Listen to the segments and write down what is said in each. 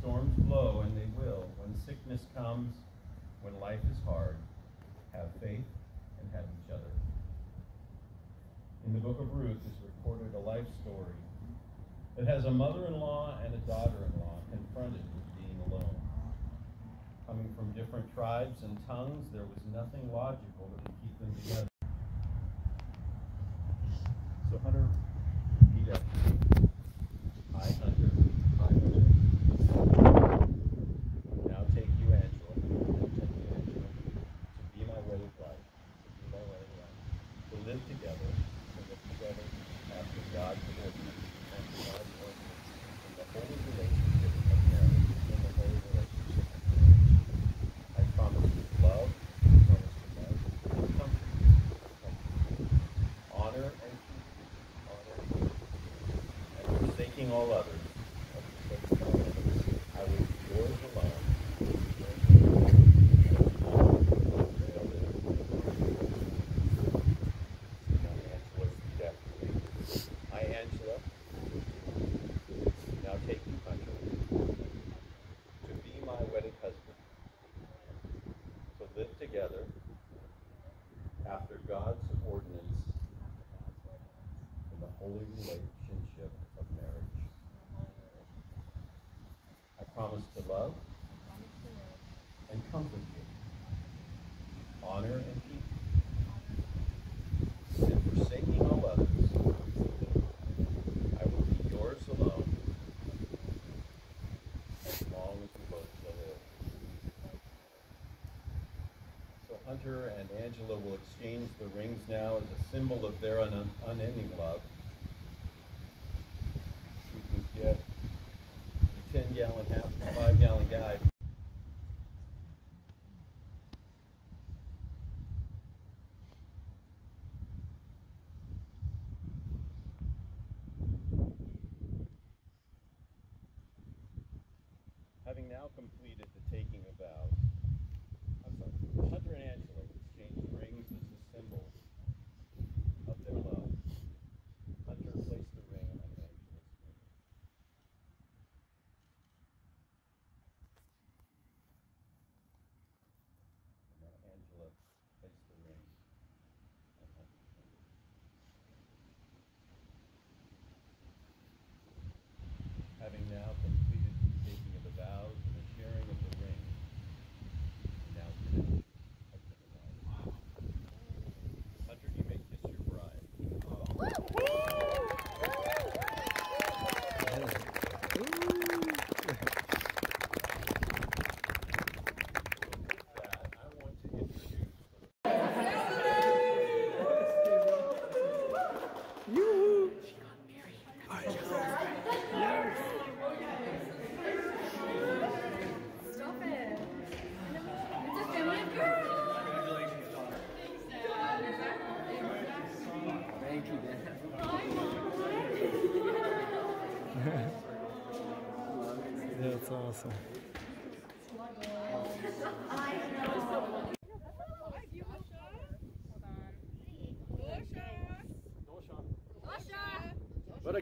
storms blow, and they will, when sickness comes, when life is hard, have faith and have each other. In the book of Ruth is recorded a life story that has a mother-in-law and a daughter-in-law confronted with being alone. Coming from different tribes and tongues, there was nothing logical that would keep them together. So Hunter repeat after me. I, Hunter, all others. Hunter and Angela will exchange the rings now as a symbol of their un unending love. We can get a 10 gallon half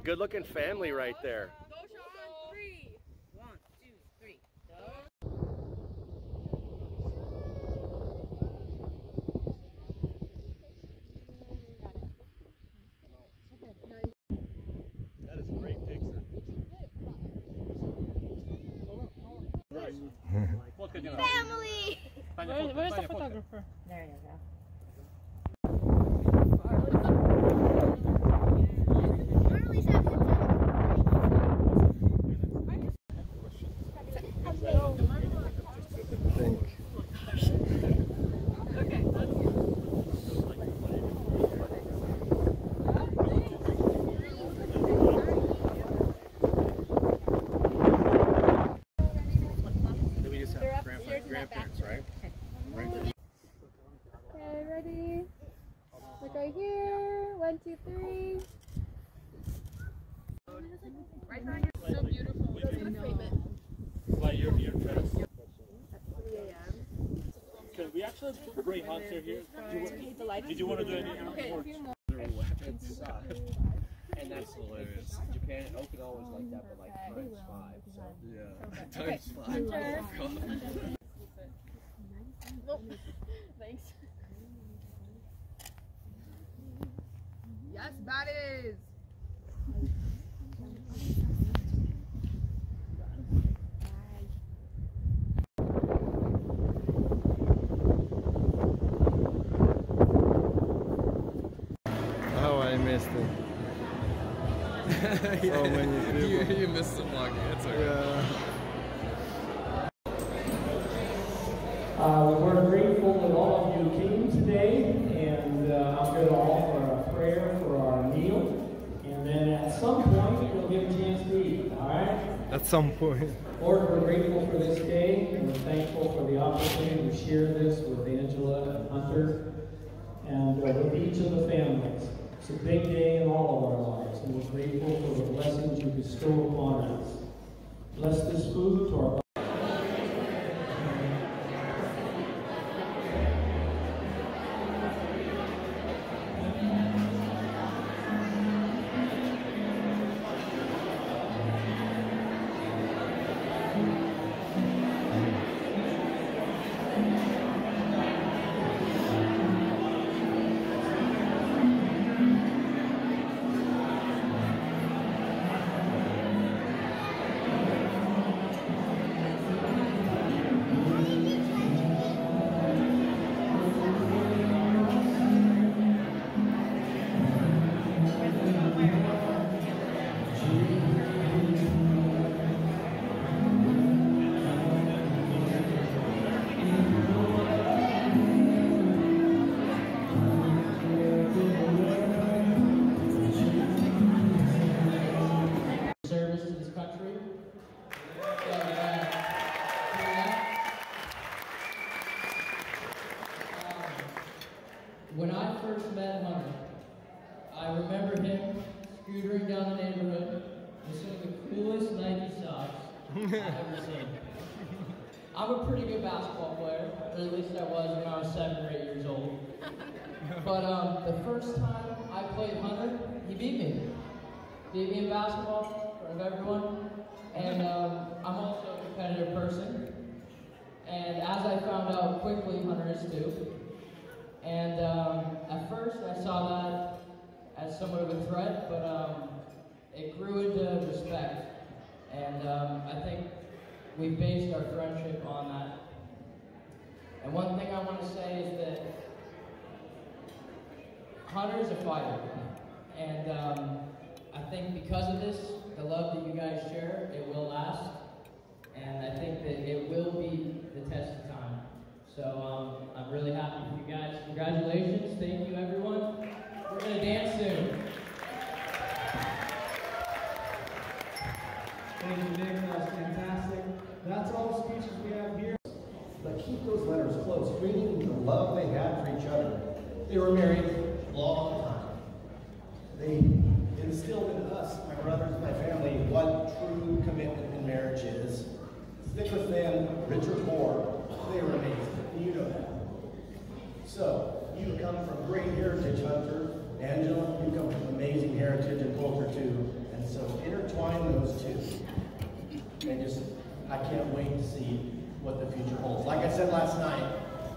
good looking family right there. Three. One, two, three. That is a great picture. Family! Where, where's the photographer? There you go. Marley's having a think. we just have grandparents, right? Okay, ready? Look right here. One, two, three. So beautiful. Like your your dress. Can we actually put Ray Hunter here? Did you, did you want to do any more? And that's hilarious. Japan, Okinawa's like that, but like times five. So. Yeah. Times five. Oh, Thanks. Yes, baddies. Oh, I missed it. so many you, people. you missed some walking. It's okay. Yeah. Uh, we're grateful that all of you came today, and uh, I'm going to offer a prayer for our meal. And then at some point, you'll get a chance to eat, all right? At some point. Lord, we're grateful for this day, and we're thankful for the opportunity to share this with Angela and Hunter and uh, with each of the families. It's a big day in all of our lives, and we're grateful for the blessings you bestow upon us. Bless this food to our pretty good basketball player, or at least I was when I was seven or eight years old. But um, the first time I played Hunter, he beat me. Beat me in basketball in front of everyone. And um, I'm also a competitive person. And as I found out quickly, Hunter is too. And um, at first, I saw that as somewhat of a threat, but um, it grew into respect. And um, I think we based our friendship on that. And one thing I want to say is that Hunter's a fighter. And um, I think because of this, the love that you guys share, it will last. And I think that it will be the test of time. So um, I'm really happy for you guys. Congratulations. Thank you, everyone. We're going to dance soon. Thank you, Nick. That was fantastic. That's all the speeches we have here. But keep those letters close, reading the love they had for each other. They were married a long time. They instilled in us, my brothers, my family, what true commitment in marriage is. heritage and culture too. And so intertwine those two. And just, I can't wait to see what the future holds. Like I said last night,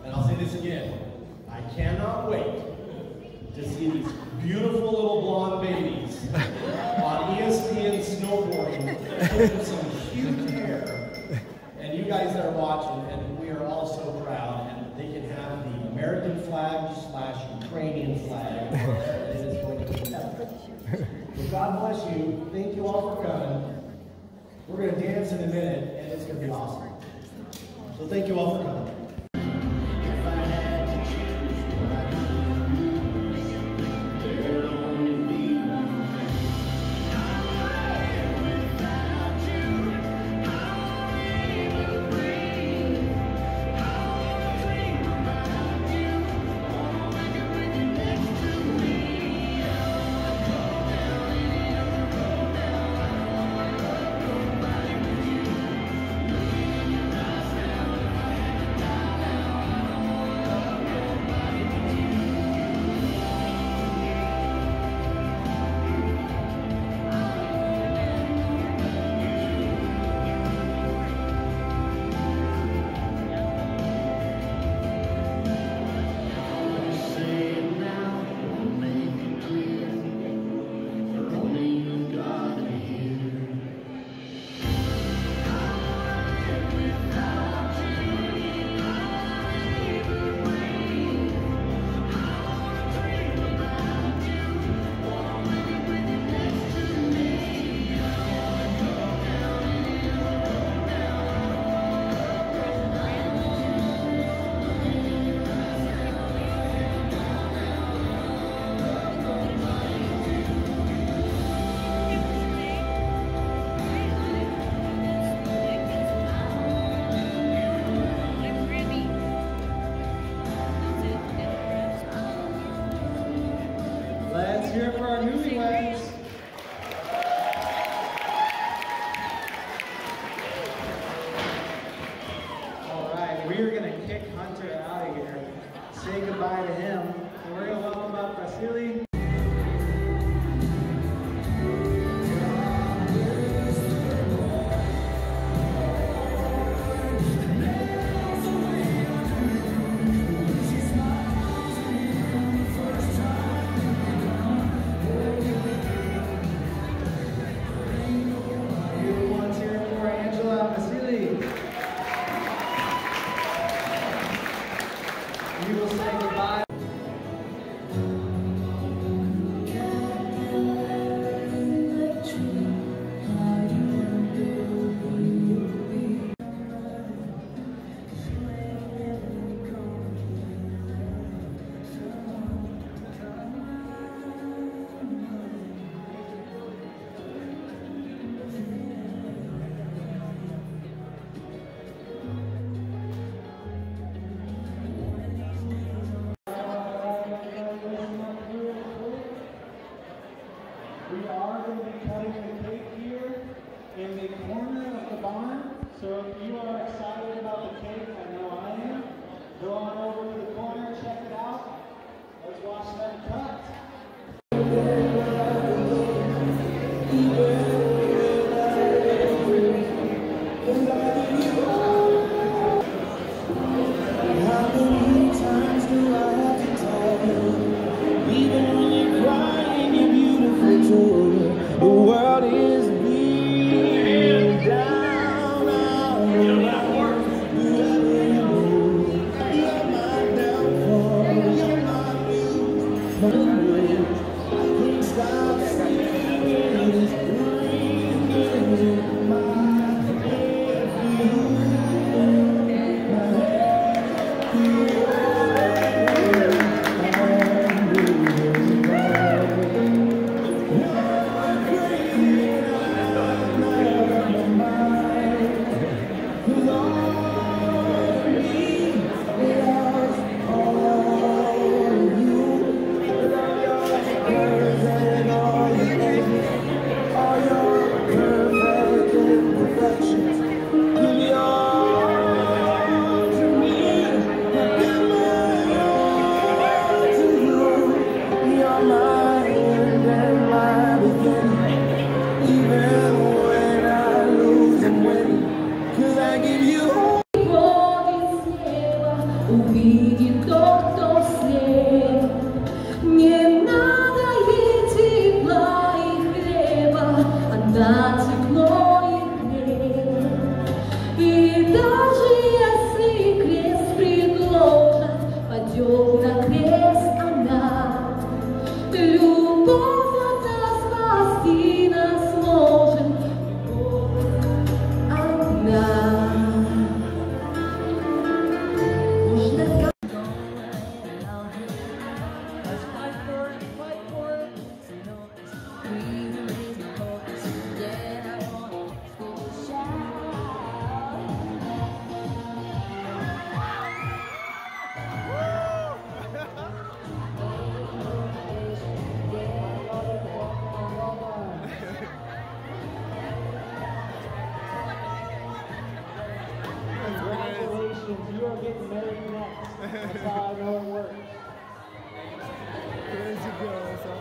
and I'll say this again, I cannot wait to see these beautiful little blonde babies on E ESPN snowboarding with some huge hair. And you guys that are watching, and we are all so proud, and they can have the American flag slash Ukrainian flag. It is going to be epic. So God bless you. Thank you all for coming. We're going to dance in a minute, and it's going to be awesome. So thank you all for coming. Will say getting married next. That's how I know it works. Crazy girls, huh?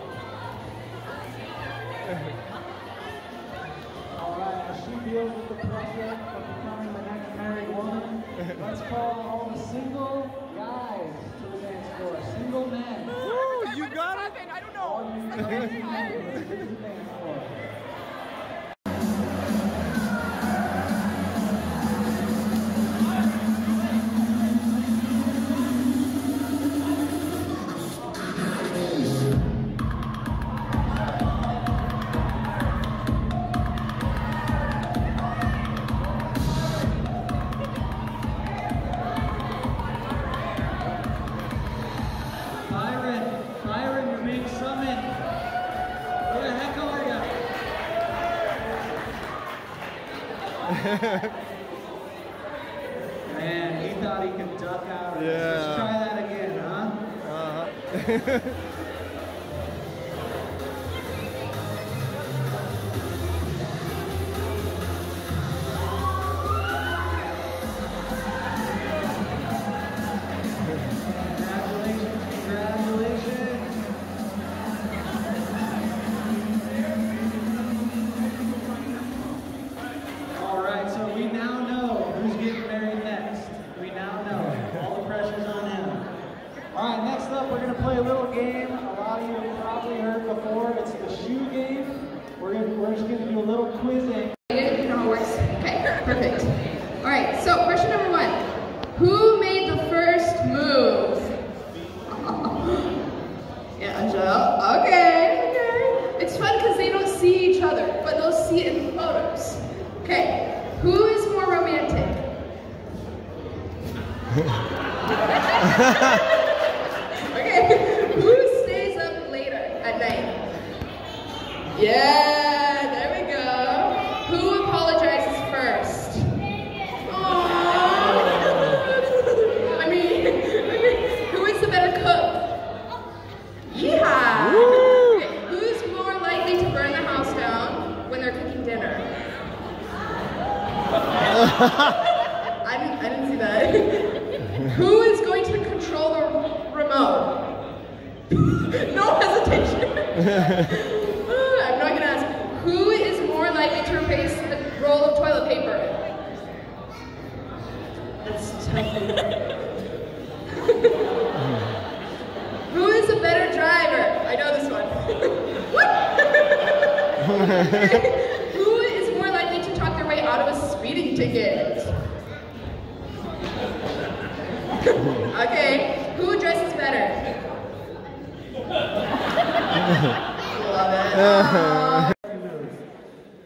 All right, as she deals with the pressure of becoming the next married woman, let's call all the single guys to the dance floor. Single men. Woo, you got it? I don't know. Thought he could duck out this. Let's Yeah. try that again, huh? Uh-huh.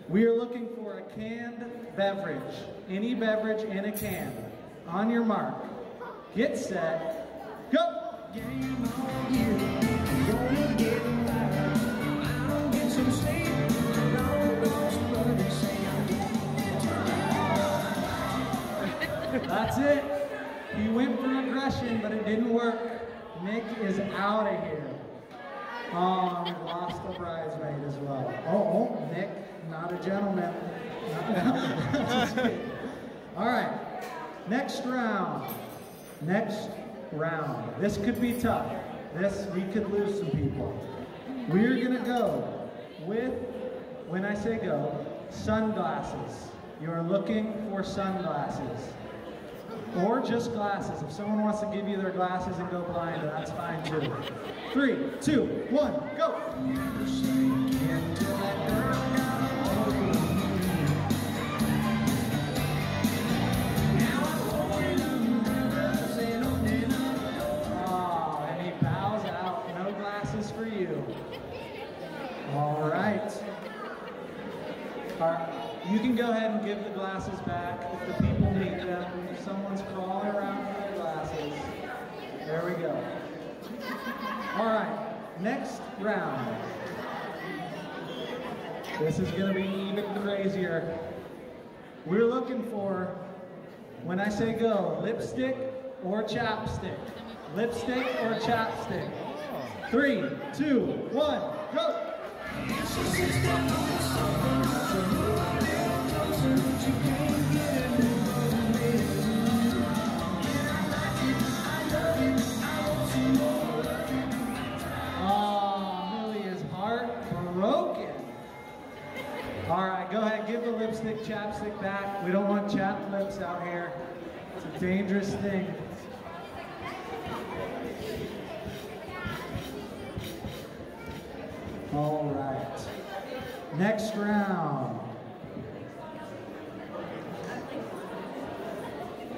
We are looking for a canned beverage. Any beverage in a can. On your mark. Get set. Go! That's it. He went for aggression, but it didn't work. Nick is out of here. Oh, we've lost a bridesmaid as well. Oh, oh, Nick, not a gentleman. All right, next round. Next round. This could be tough. This, we could lose some people. We're gonna go with, when I say go, sunglasses. You're looking for sunglasses. Or just glasses. If someone wants to give you their glasses and go blind, that's fine too. Three, two, one, go! And he bows out. No glasses for you. All right. All right. You can go ahead and give the glasses back if the people need them. If someone's crawling around for their glasses. There we go. All right. Next round. This is going to be even crazier. We're looking for, when I say go, lipstick or chapstick. Lipstick or chapstick. Three, two, one, go! Chapstick back. We don't want chapped lips out here. It's a dangerous thing. All right. Next round.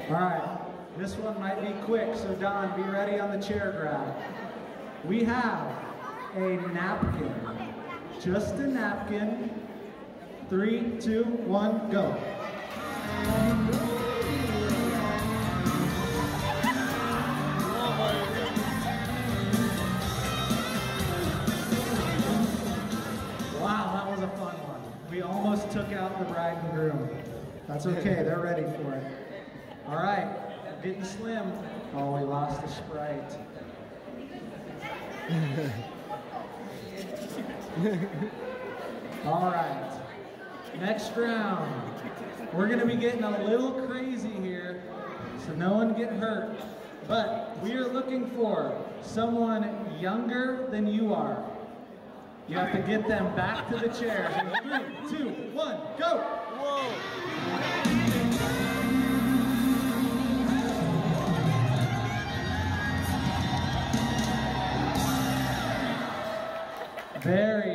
All right. This one might be quick, so Don, be ready on the chair grab. We have a napkin. Just a napkin. Three, two, one, go. Wow, that was a fun one. We almost took out the bride and groom. That's okay, they're ready for it. All right, getting slim. Oh, we lost the Sprite. All right, next round. We're gonna be getting a little crazy here, so no one get hurt. But we are looking for someone younger than you are. You have to get them back to the chairs. Three, two, one, go! Whoa! Very.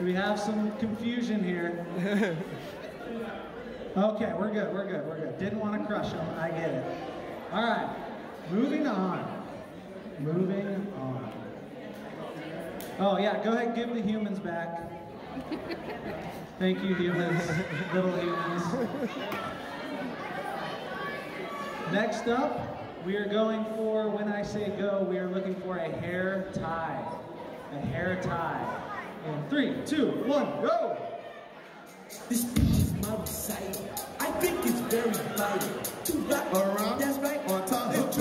Do we have some confusion here? Okay, we're good, we're good, we're good. Didn't want to crush them, I get it. All right, moving on. Moving on. Oh yeah, go ahead, give the humans back. Thank you, humans, little humans. Next up, we are going for, when I say go, we are looking for a hair tie. A hair tie. In three, two, one, go! This is my recital. I think it's very vital to rock around. That's right, on top of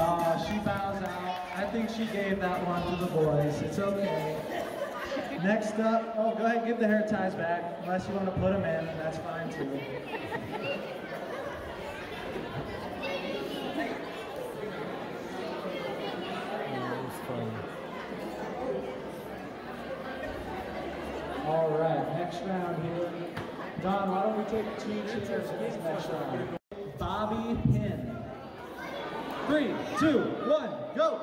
Oh, she bows out. I think she gave that one to the boys. It's okay. Next up, oh, go ahead, give the hair ties back. Unless you want to put them in, that's fine too. Next round here. Don, why don't we take two chairs for this next round? Bobby Pin. Three, two, one, go!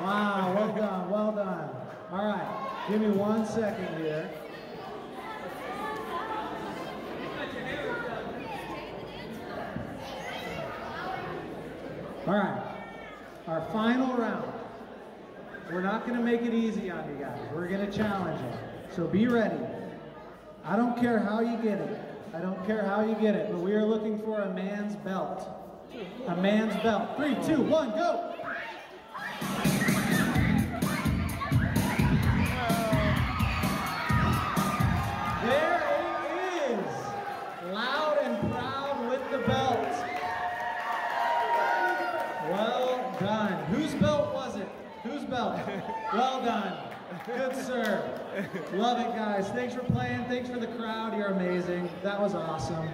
Wow, well done, well done. All right, give me one second here. All right, our final round. We're not going to make it easy on you guys. We're going to challenge you. So be ready. I don't care how you get it. I don't care how you get it, but we are looking for a man's belt. A man's belt. Three, two, one, go! Good sir. Love it, guys. Thanks for playing. Thanks for the crowd. You're amazing. That was awesome.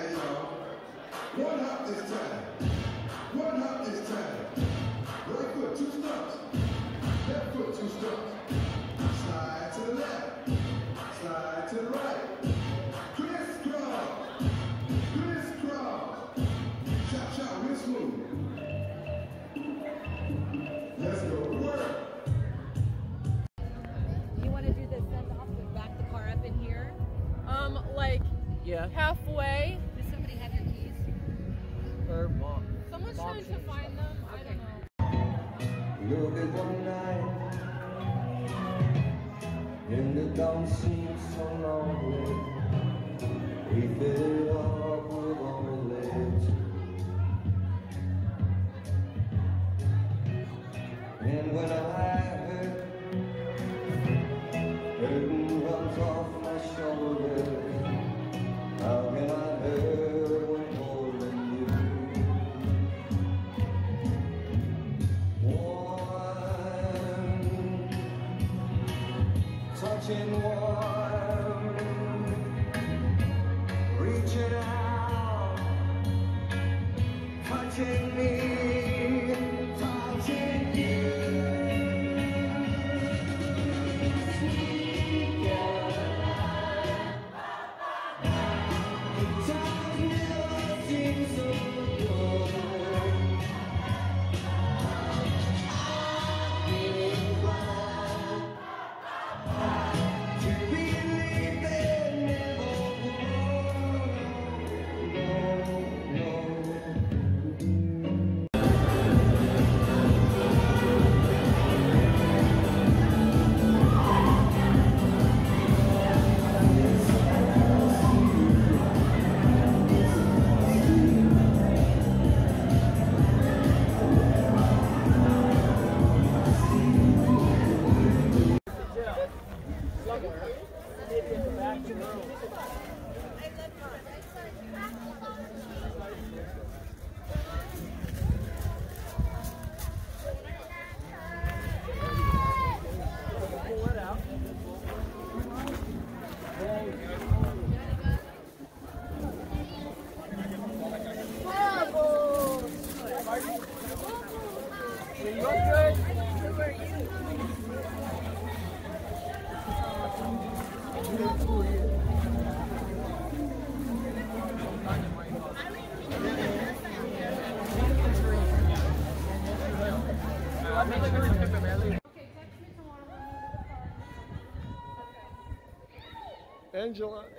Take it back now, y'all. One hop this time. One hop this time. Right foot, two stumps. Left foot, two stumps. Slide to the left. Slide to the right. Crisscross. Crisscross. Chop, chop, real smooth. Let's go. Work. You Her mom. Someone's Mom trying to changed find them. I don't know. Look at one night. And it don't seem so lonely. We fill touching warm,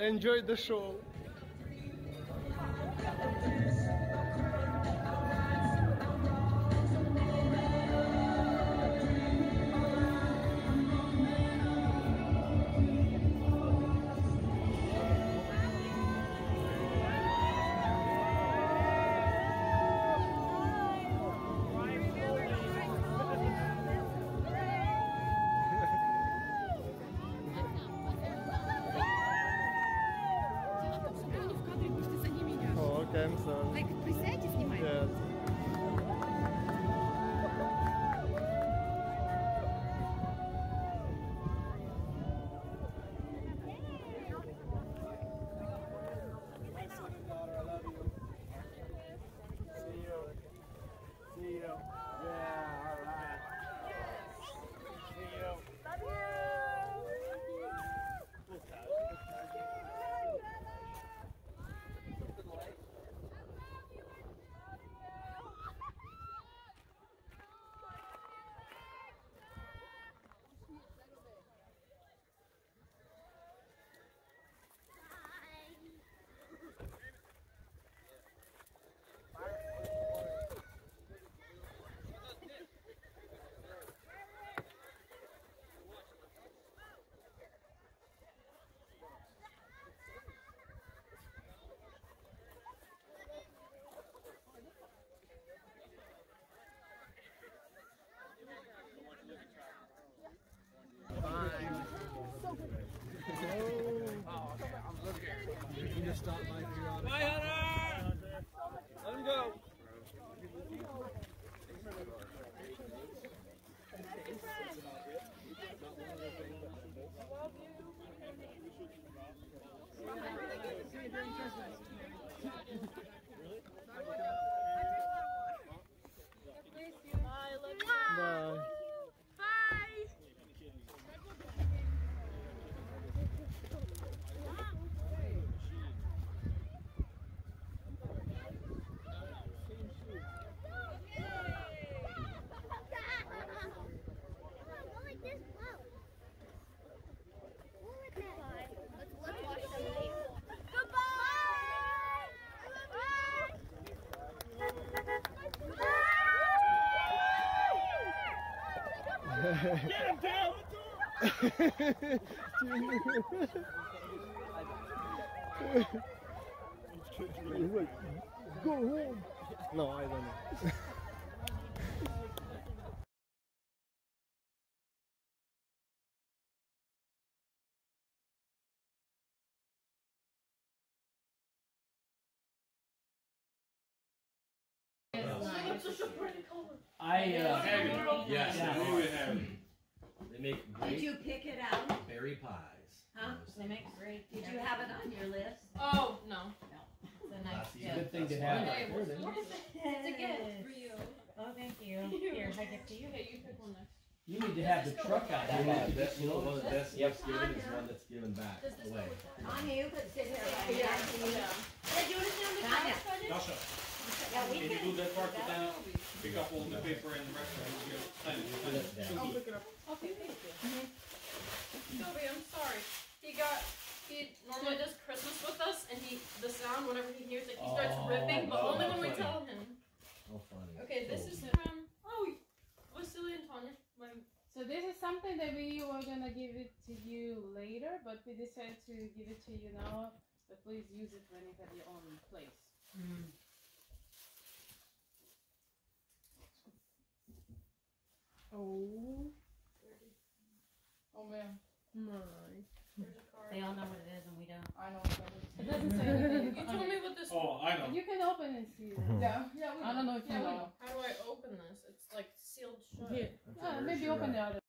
enjoy the show. Get him! He's like, go home. No, I don't know. I, uh, Yes, yeah. They make Did great you pick it out? berry pies. Huh? They make great. Did you have it on your list? Oh, no. It's a nice That's gift. Good thing to have. It's a gift for you. Oh, thank you. Here, I give to you. Okay, you pick one next. You have the truck out You know, there. the best, you know, one of the best Yep. gifts given is one that's given back Does this go away. with that? Anya, you could sit here Yeah. here. Do you want to stand Tanya. beside us? Dasha, Yeah, we can you can. do that part, but then pick up all the paper and the rest of it, you sign it. sign it. I'll pick it up. Okay, thank you. Mm-hmm. Toby, I'm sorry. He got, he normally does Christmas with us, and he, the sound, whenever he hears it, he starts Oh, ripping, but oh, only when we tell him. Oh, funny. Okay, this is from, oh, Vasily and Tanya. My, So this is something that we were gonna give it to you later, but we decided to give it to you now. But please use it when you have your own place. oh. Oh man, My. There's a card. They all know what it is and we don't. I know what that is. It doesn't say anything. You told me what this Oh, I know. You can open and see. it. Mhm. Yeah, yeah. We I don't know if you Yeah, know sealed shut. Yeah. Uh, maybe open the other.